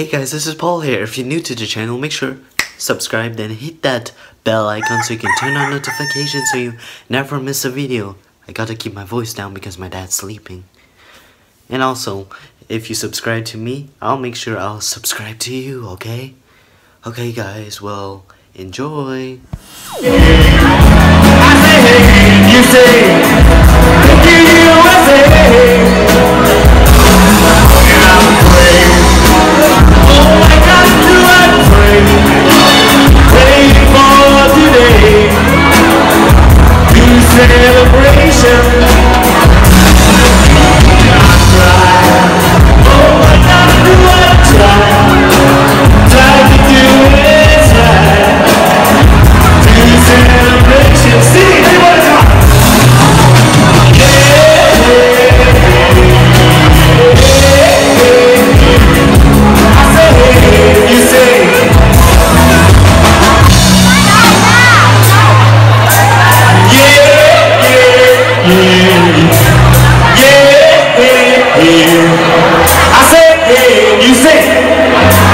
Hey guys, this is Paul here. If you're new to the channel, make sure subscribe then hit that bell icon so you can turn on notifications so you never miss a video. I gotta keep my voice down because my dad's sleeping. And also, if you subscribe to me, I'll make sure I'll subscribe to you, okay? Okay guys, well, enjoy. I said, hey, you sing.